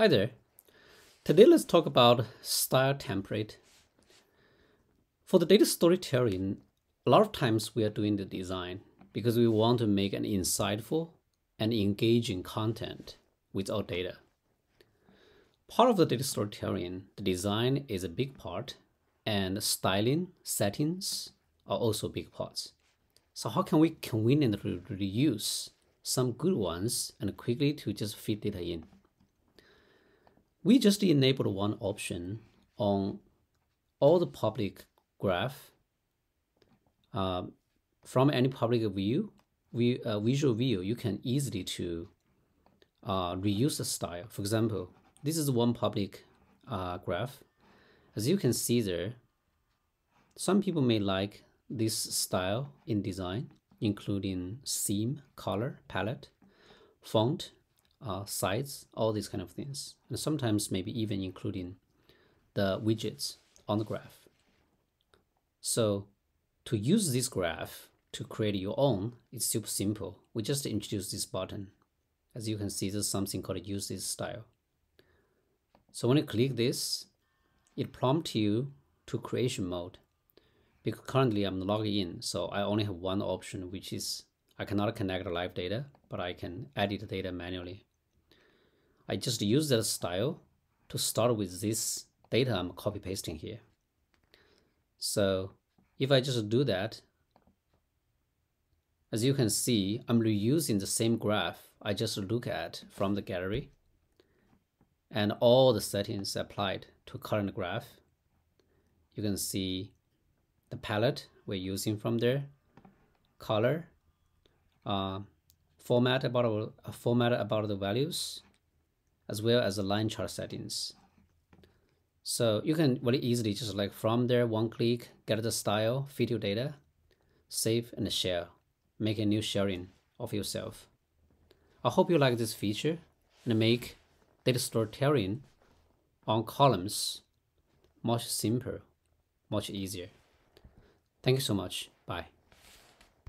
Hi there. Today let's talk about style template. For the data storytelling, a lot of times we are doing the design because we want to make an insightful and engaging content with our data. Part of the data storytelling, the design is a big part and styling, settings are also big parts. So how can we conveniently reuse some good ones and quickly to just fit data in? We just enabled one option on all the public graph um, from any public view, we, uh, visual view, you can easily to uh, reuse the style. For example, this is one public uh, graph. As you can see there, some people may like this style in design, including theme, color, palette, font, uh, size, all these kind of things. And sometimes maybe even including the widgets on the graph. So to use this graph to create your own, it's super simple. We just introduce this button. As you can see, there's something called use this style. So when you click this, it prompts you to creation mode. Because currently I'm logged in, so I only have one option, which is I cannot connect live data, but I can edit data manually. I just use that style to start with this data I'm copy pasting here. So if I just do that, as you can see, I'm reusing the same graph I just look at from the gallery and all the settings applied to current graph. You can see the palette we're using from there, color, uh, format about uh, format about the values, as well as the line chart settings. So you can very easily just like from there, one click, get the style, your data, save and share, make a new sharing of yourself. I hope you like this feature and make data storytelling on columns much simpler, much easier. Thank you so much. Bye.